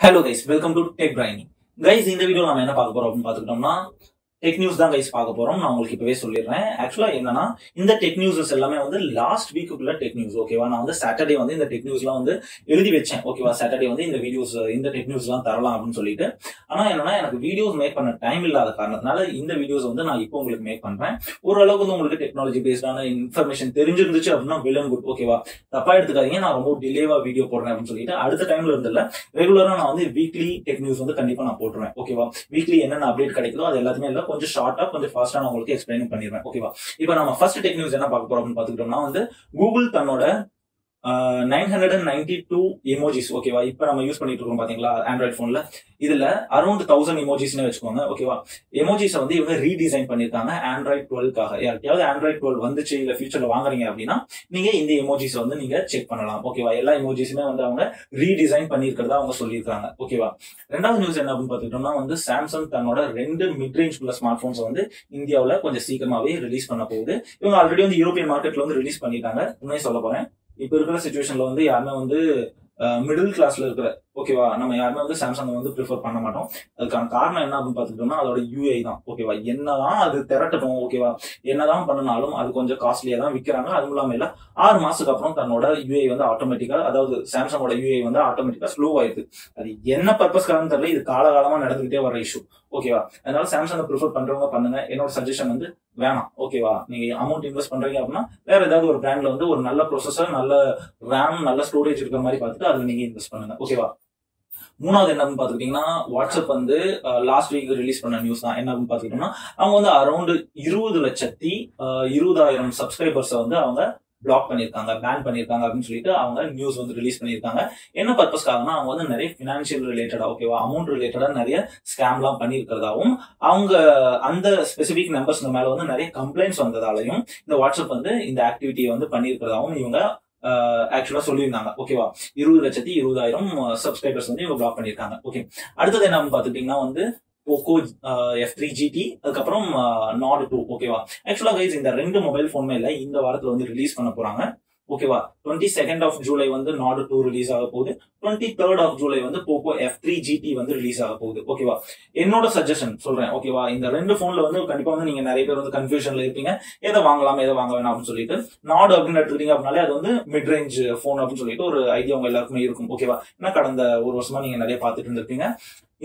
Hello guys welcome to tech brainy guys இந்த video நம்ம என்ன பார்க்க போறோம் அப்படின்னு பார்த்துக்கிட்டோம்னா டெக் நியூஸ் தான் கைஸ் பார்க்க போறோம். நான் உங்களுக்கு இப்பவே சொல்லிடுறேன். ஆக்சுவலா என்னன்னா இந்த டெக் நியூஸஸ் எல்லாமே வந்து லாஸ்ட் வீக்குள்ள டெக் நியூஸ் ஓகேவா நான் வந்து சாட்டர்டே வந்து இந்த டெக் நியூஸ்லாம் வந்து எழுதி வச்சேன் ஓகேவா சாட்டர்டே வந்து இந்த வீடியோஸ் இந்த டெக் நியூஸ்லாம் தரலாம் அப்படின்னு சொல்லிட்டு. ஆனா என்னன்னா எனக்கு வீடியோஸ் மேக் பண்ண டைம் இல்லாத காரணத்தினால இந்த வீடியோஸ் வந்து நான் இப்போ உங்களுக்கு மேக் பண்றேன். ஓரளவுக்கு வந்து உங்களுக்கு டெக்னாலஜி பேஸ்டான இன்ஃபர்மேஷன் தெரிஞ்சிருந்துச்சு அப்படின்னா வில்லம் குட் ஓகேவா தப்பா எடுத்துக்காதீங்க. நான் ரொம்ப டிலேவா வீடியோ போடுறேன் அப்படின்னு சொல்லிட்டு அடுத்த டைம்ல இருந்தில்ல ரெகுலரா நான் வந்து வீக்லி டெக் நியூஸ் வந்து கண்டிப்பா நான் போட்டுருவேன் ஓகேவா வீக்லி என்னென்ன அப்டேட் கிடைக்குதோ அது எல்லாத்துமே கொஞ்சம் ஷார்ட்டா கொஞ்சம் ஃபாஸ்டா நான் உங்களுக்கு எக்ஸ்பிளைன் பண்ணிடுவேன் ஓகேவா இப்போ நம்ம ஃபர்ஸ்ட் டெக் நியூஸ் என்ன பார்க்க போறோம் அப்படின்னு பாத்துக்கிட்டோம்னா வந்து கூகுள் தன்னோட nine hundred and ninety two emojis ஓகேவா இப்போ நம்ம யூஸ் பண்ணிட்டு இருக்கோம் பாத்தீங்களா ஆண்ட்ராய்ட் போன்ல இதுல அரௌண்ட் தௌசண்ட் எமோஜிஸ்னு வச்சுக்கோங்க ஓகேவா எமோஜிஸை வந்து இவங்க ரீடிசைன் பண்ணிருக்காங்க ஆண்ட்ராய்ட் டுவெல்க்காக யாருக்கையாவது ஆண்ட்ராய்ட் டுவெல் வந்துச்சு இல்ல ஃபியூச்சர்ல வாங்குறீங்க அப்படின்னா நீங்க இந்த எமோஜிஸ் வந்து நீங்க செக் பண்ணலாம். ஓகேவா எல்லா எமோஜிஸுமே வந்து அவங்க ரீடிசைன் பண்ணிருக்கிறதா அவங்க சொல்லியிருக்காங்க. ஓகேவா ரெண்டாவது நியூஸ் என்ன அப்படின்னு பாத்துக்கிட்டோம்னா வந்து சாம்சங் தன்னோட ரெண்டு மிட் ரேஞ்ச் உள்ள ஸ்மார்ட் போன்ஸ் வந்து இந்தியாவில் கொஞ்சம் சீக்கிரமாவே ரிலீஸ் பண்ண போகுது. இவங்க ஆல்ரெடி வந்து யூரோப்பியன் மார்க்கெட்ல வந்து ரிலீஸ் பண்ணிட்டாங்க உண்மையை சொல்ல போறேன். இப்ப இருக்கிற சுச்சுவேஷன்ல வந்து யாருமே வந்து மிடில் கிளாஸ்ல இருக்கிற ஓகேவா? நம்ம யாருமே வந்து சாம்சங் வந்து ப்ரிஃபர் பண்ண மாட்டோம். அதுக்கான காரணம் என்ன அப்படின்னு பார்த்துக்கிட்டோம்னா அதோட யூஐ தான். ஓகேவா? என்னதான் அது திரட்டணும் ஓகேவா? என்னதான் பண்ணினாலும் அது கொஞ்சம் காஸ்ட்லியாக தான் விற்கிறாங்க அதுவும் இல்லாமல் இல்லை ஆறு மாசத்துக்கு அப்புறம் தன்னோட யூஐ வந்து ஆட்டோமேட்டிக்காக அதாவது சாம்சங்கோட யூஐ வந்து ஆட்டோமேட்டிக்காக ஸ்லோ ஆயிடுது. அது என்ன பர்பஸ்க்காக தெரியல இது காலகாலமாக நடந்துகிட்டே வர இஷ்யூ ஓகேவா? அதனால சாம்சங் ப்ரிஃபர் பண்றவங்க பண்ணுங்க. என்னோட சஜஷன் வந்து வேணாம். ஓகேவா? நீங்க அமௌண்ட் இன்வெஸ்ட் பண்றீங்க அப்படின்னா வேற ஏதாவது ஒரு பிராண்ட்ல வந்து ஒரு நல்ல ப்ரொசஸர் நல்ல ரேம் நல்ல ஸ்டோரேஜ் இருக்கிற மாதிரி பார்த்துட்டு அதுல நீங்க இன்வெஸ்ட் பண்ணுங்க. ஓகேவா? மூணாவது என்னன்னு பாத்துக்கிட்டீங்கன்னா வாட்ஸ்அப் வந்து லாஸ்ட் வீக் ரிலீஸ் பண்ண நியூஸ் தான். என்ன அப்படின்னு பாத்துக்கிட்டோம்னா அவங்க வந்து அரௌண்ட் இருபது லட்சத்தி இருபதாயிரம் சப்ஸ்கிரைபர்ஸை வந்து அவங்க பிளாக் பண்ணியிருக்காங்க பேன் பண்ணியிருக்காங்க அப்படின்னு சொல்லிட்டு அவங்க நியூஸ் வந்து ரிலீஸ் பண்ணியிருக்காங்க. என்ன பர்பஸ்க்காகனா அவங்க வந்து நிறைய ஃபினான்ஷியல் ரிலேட்டடா ஓகேவா அமௌண்ட் ரிலேட்டடா நிறைய ஸ்கேம்லாம் பண்ணியிருக்கிறதாவும் அவங்க அந்த ஸ்பெசிபிக் நம்பர்ஸ் மேல வந்து நிறைய கம்ப்ளைண்ட்ஸ் வந்ததாலையும் இந்த வாட்ஸ்அப் வந்து இந்த ஆக்டிவிட்டியை வந்து பண்ணியிருக்கிறதாவும் இவங்க ஆக்சுவலா சொல்லியிருந்தாங்க. ஓகேவா இருபது லட்சத்தி இருபதாயிரம் சப்ஸ்கிரைபர்ஸ் வந்து இவங்க பிளாக் பண்ணியிருக்காங்க. ஓகே அடுத்தது என்னன்னு பாத்துட்டீங்கன்னா வந்து போக்கோ எஃப் த்ரீ ஜிடி அதுக்கப்புறம் நாட் டூ ஓகேவா ஆக்சுவலா கைஸ் இந்த ரெண்டு மொபைல் ஃபோனுமே இல்லை இந்த வாரத்துல வந்து ரிலீஸ் பண்ண போறாங்க. ஓகேவா டுவெண்ட்டி செகண்ட் ஆஃப் ஜூலை வந்து நாடு டூ ரிலீஸ் ஆக போகுது. டுவெண்ட்டி தேர்ட் ஆஃப் ஜூலை வந்து போக்கோ எஃப் த்ரீ ஜிடி வந்து ரிலீஸ் ஆக போகுது. ஓகேவா என்னோட சஜஷன் சொல்றேன். ஓகேவா இந்த ரெண்டு போன்ல வந்து கண்டிப்பா வந்து நீங்க நிறைய பேர் வந்து கன்ஃபியூஷன்ல இருப்பீங்க. எதை வாங்கலாம் எதை வாங்க வேணாம் அப்படின்னு சொல்லிட்டு நாடு அப்படின்னு எடுத்துக்கிட்டீங்க அப்படின்னாலே அது வந்து மிட் ரேஞ்ச் போன் அப்படின்னு சொல்லிட்டு ஒரு ஐடியா உங்க எல்லாருக்குமே இருக்கும். ஓகேவா ஏன்னா கடந்த ஒரு வருஷமா நீங்க நிறைய பார்த்துட்டு இருந்திருப்பீங்க.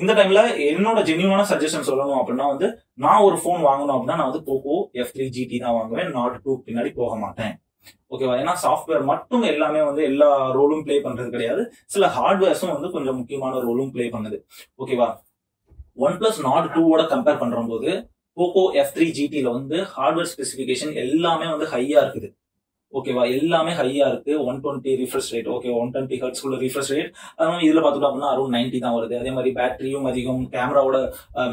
இந்த டைம்ல என்னோட ஜென்யூனான சஜஷன் சொல்லணும் அப்படின்னா வந்து நான் ஒரு போன் வாங்கணும் அப்படின்னா நான் வந்து போக்கோ எஃப் த்ரீ ஜிடி தான் வாங்குவேன். நாட் டூ பின்னாடி போக மாட்டேன். ஓகேவா ஏன்னா சாஃப்ட்வேர் மட்டும் எல்லாமே வந்து எல்லா ரோலும் பிளே பண்றது கிடையாது. சில ஹார்ட்வேர்ஸும் வந்து கொஞ்சம் முக்கியமான ரோலும் பிளே பண்ணுது. ஓகேவா ஒன் பிளஸ் நாட் டூவோட கம்பேர் பண்ற போது போக்கோ எஃப் த்ரீ ஜிடில வந்து ஹார்ட்வேர் ஸ்பெசிபிகேஷன் எல்லாமே வந்து ஹையா இருக்குது. ஓகேவா எல்லாமே ஹையா இருக்கு. One twenty refresh rate okay one twenty ஹர்ட்ஸ்குள்ள refresh rate அதனால இதுல பார்த்துட்டோம் அப்படின்னா அரௌண்ட் நைன்டி தான் வருது. அதே மாதிரி பேட்டரியும் அதிகம் கேமராவோட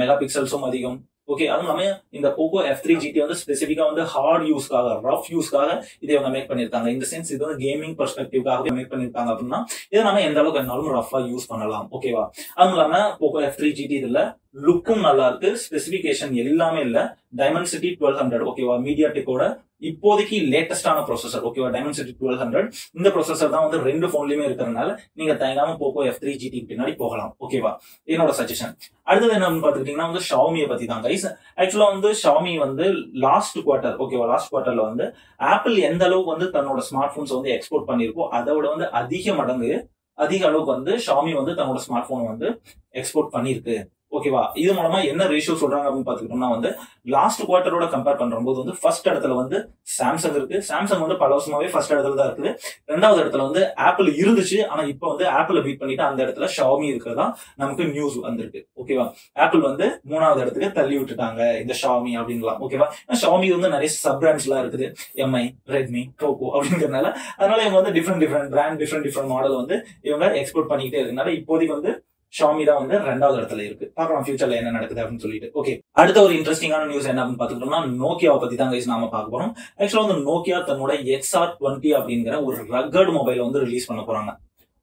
மெகா பிக்சல்ஸும் அதிகம். ஓகே அதுவும் இல்லாம இந்த போக்கோ எஃப் த்ரீ ஜிடி வந்து ஸ்பெசிஃபிக்கா வந்து ஹார்ட் யூஸ்க்காக ரஃப் யூஸ்க்காக இதை அவங்க மேக் பண்ணிருக்காங்க இந்த சென்ஸ் இது வந்து கேமிங் பர்ஸ்பெக்டிவ்காக மேக் பண்ணிருக்காங்க அப்படின்னா இதை நம்ம எந்த அளவுக்கு இருந்தாலும் ரஃபா யூஸ் பண்ணலாம். ஓகேவா அதுவும் இல்லாம போக்கோ எஃப் த்ரீ ஜிடி இதுல லுக்கும் நல்லா இருக்கு ஸ்பெசிபிகேஷன் எல்லாமே இல்ல. டைமென்சிட்டி டுவெல் ஹண்ட்ரட் ஓகேவா மீடியா டெக்கோட இப்போதைக்கு லேட்டஸ்டான ப்ரொசஸர் ஓகேவா டைமென்சிட்டி டுவெல் ஹண்ட்ரட் இந்த ப்ரொசஸர் தான் வந்து ரெண்டு போன்லயுமே இருக்கிறதுனால நீங்க தயங்காம போக்கோ எஃப் த்ரீ ஜிடி பின்னாடி போகலாம். ஓகேவா என்னோட சஜஷன் அடுத்தது என்ன பாத்துக்கிட்டீங்கன்னா வந்து ஷாமியை பத்தி தான் கைஸ் ஆக்சுவலா வந்து ஷாமி வந்து லாஸ்ட் குவார்டர் ஓகேவா லாஸ்ட் குவார்டர்ல வந்து ஆப்பிள் எந்த அளவுக்கு வந்து தன்னோட ஸ்மார்ட் போன்ஸ் வந்து எக்ஸ்போர்ட் பண்ணிருக்கோ அதை விட வந்து அதிக மடங்கு அதிக அளவுக்கு வந்து ஷாமி வந்து தன்னோட ஸ்மார்ட் போன் வந்து எக்ஸ்போர்ட் பண்ணிருக்கு ஓகேவா? இது மூலமா என்ன ரேஷியோ சொல்றாங்க அப்படின்னு பாத்துக்கிட்டோம்னா வந்து லாஸ்ட் குவார்டரோட கம்பேர் பண்றபோது வந்து ஃபர்ஸ்ட் இடத்துல வந்து சாம்சங் இருக்கு. சாம்சங் வந்து பல வருஷமாவே ஃபர்ஸ்ட் இடத்துல தான் இருக்குது. ரெண்டாவது இடத்துல வந்து ஆப்பிள் இருந்துச்சு. ஆனா இப்போ வந்து ஆப்பிள் பீட் பண்ணிட்டு அந்த இடத்துல ஷாமி இருக்கிறதா நமக்கு நியூஸ் வந்திருக்கு. ஓகேவா? ஆப்பிள் வந்து மூணாவது இடத்துக்கு தள்ளி விட்டுட்டாங்க இந்த ஷாமி அப்படின்லாம். ஓகேவா? ஷாமி வந்து நிறைய சப் பிராண்ட்ஸ் எல்லாம் இருக்குது எம்ஐ ரெட்மி போக்கோ அப்படிங்கிறதுனால அதனால இவங்க வந்து different different brand different different model வந்து இவங்க எக்ஸ்போர்ட் பண்ணிக்கிட்டே இருக்கனால இப்போதைக்கு வந்து ஷாமி தான் வந்து ரெண்டாவது இடத்துல இருக்கு. பாக்கலாம் ஃபியூச்சர்ல என்ன நடக்குது அப்படின்னு சொல்லிட்டு. ஓகே அடுத்த ஒரு இன்ட்ரெஸ்டிங்கான நியூஸ் என்ன அப்படின்னு பாத்துக்கிட்டோம்னா நோக்கியாவை பத்தி தான் கைஸ் நாம பார்க்க போறோம். ஆக்சுவலா வந்து நோக்கியா தன்னோட எக்ஸ்ஆர் டுவெண்ட்டி அப்படிங்கிற ஒரு ரக்கர்டு மொபைல் வந்து ரிலீஸ் பண்ண போறாங்க.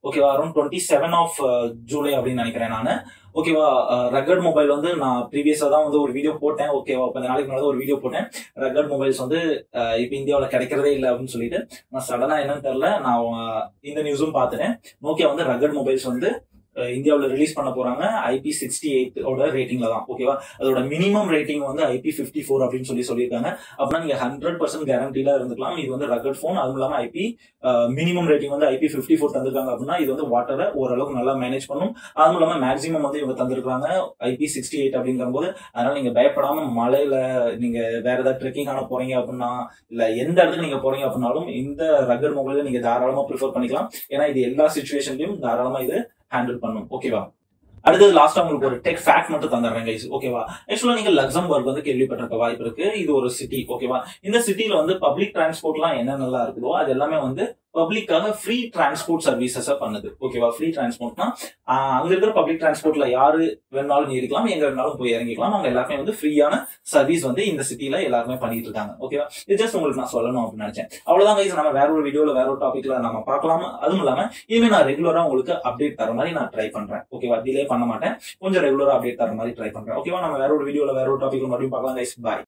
ஓகேவா around twenty seven of July அப்படின்னு நினைக்கிறேன் நான். ஓகேவா ரக்கட் மொபைல் வந்து நான் ப்ரீவியஸா தான் வந்து ஒரு வீடியோ போட்டேன். ஓகேவா கொஞ்ச நாளைக்கு முன்னாடி ஒரு வீடியோ போட்டேன். ரக்கட் மொபைல்ஸ் வந்து uh, இப்போ இந்தியாவில் கிடைக்கிறதே இல்லை அப்படின்னு சொல்லிட்டு நான் சடனா என்னன்னு தெரியல. நான் uh, இந்த நியூஸும் பார்த்துட்டேன். நோக்கியா வந்து ரக்கட் மொபைல்ஸ் வந்து இந்தியாவில் ரிலீஸ் பண்ண போறாங்க ஐபி சிக்ஸ்டி எயிட்டோட ரேட்டிங்ல தான் ஓகேவா அதோட மினிமம் ரேட்டிங் வந்து ஐபி ஃபிஃப்டி ஃபோர் அப்படின்னு சொல்லி சொல்லியிருக்காங்க. அப்படின்னா நீங்க ஹண்ட்ரட் பர்சன்ட் கேரண்டியில இருந்துக்கலாம். இது வந்து ரகட் ஃபோன் அதுவும் இல்லாமல் ஐபி மினிமம் ரேட்டிங் வந்து ஐபி ஃபிஃப்டி ஃபோர் தந்திருக்காங்க அப்படின்னா இது வந்து வாட்டரை ஓரளவுக்கு நல்லா மேனேஜ் பண்ணும். அதுவும் இல்லாமல் மேக்ஸிமம் வந்து இவங்க தந்திருக்காங்க ஐபி சிக்ஸ்டி எயிட் அப்படிங்கிற போது அதனால நீங்க பயப்படாம மலையில நீங்க வேற ஏதாவது ட்ரெக்கிங் ஆன போறீங்க அப்படின்னா இல்ல எந்த இடத்துக்கு நீங்க போறீங்க அப்படின்னாலும் இந்த ரகட் மொபைல நீங்க தாராளமா ப்ரிஃபர் பண்ணிக்கலாம். ஏன்னா இது எல்லா சுச்சுவேஷன்லயும் தாராளமா இது ஹேண்டில் பண்ணும். ஓகேவா அடுத்தது லாஸ்டா உங்களுக்கு ஒரு டெக் ஃபேக்ட் மட்டும் தந்துடுறேன் கைஸ் ஓகேவா ஆக்சுவலா நீங்க லக்சம்பர்க் வந்து கேள்விப்பட்டிருக்க வாய்ப்பு இருக்கு. இது ஒரு சிட்டி ஓகேவா இந்த சிட்டில வந்து பப்ளிக் டிரான்ஸ்போர்ட்லாம் என்ன நல்லா இருக்குதோ அது எல்லாமே வந்து பப்ளிக்காக ஃப்ரீ டிரான்ஸ்போர்ட் சர்வீசஸை பண்ணுது. ஓகேவா ஃப்ரீ டிரான்ஸ்போர்ட்னா அங்க இருக்கிற பப்ளிக் டிரான்ஸ்போர்ட்ல யாரு வேணாலும் இருக்கலாம் எங்க வேணாலும் போய் இறங்கிக்கலாம். அவங்க எல்லாருமே வந்து ஃப்ரீயான சர்வீஸ் வந்து இந்த சிட்டில எல்லாருமே பண்ணிட்டு இருக்காங்க. ஓகேவா இது ஜஸ்ட் உங்களுக்கு நான் சொல்லணும் அப்படின்னு நினைச்சேன். அவ்வளவுதான் கைஸ் நம்ம வேற ஒரு வீடியோல வேற ஒரு டாபிக்ல நம்ம பார்க்கலாம்? அதுவும் இல்லாம இனிமே நான் ரெகுலரா உங்களுக்கு அப்டேட் தர மாதிரி நான் ட்ரை பண்றேன். ஓகேவா டிலே பண்ண மாட்டேன். கொஞ்சம் ரெகுலரா அப்டேட் தர மாதிரி ட்ரை பண்றேன். ஓகேவா நம்ம வேற ஒரு வீடியோல வேற ஒரு டாபிக் மறுபடியும் பார்க்கலாம் கைஸ் பாய்